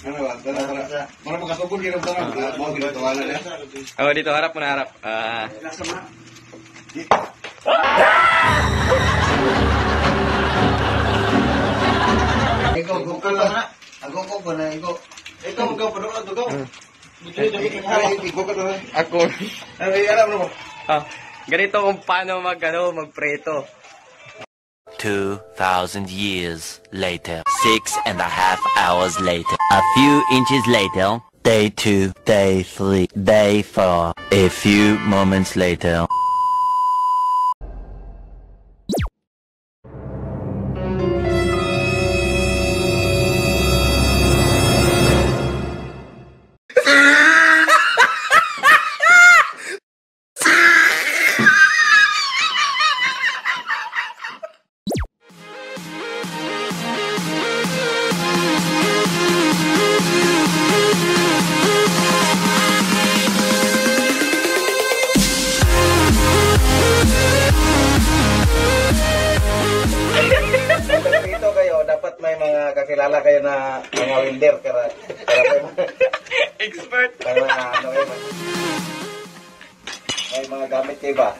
pun ginagawa ka. Mo ginagawa na niya. Oh, dito harap mo na harap. Ah, Ikaw, go ka lang. Ako ko ba na ikaw. Ikaw, ikaw, pa doon, ikaw. Ay, ikaw ka doon. ako. Ay, alam mo. Ah, ganito kung paano mag, ano, magpreto. 2,000 years later. Six and a half hours later. A few inches later. Day two, day three, day four. A few moments later. Mga kakilala kayo na mga welder. Kaya, kaya mga, Expert! may mga, ano kayo, may mga gamit kayo ba?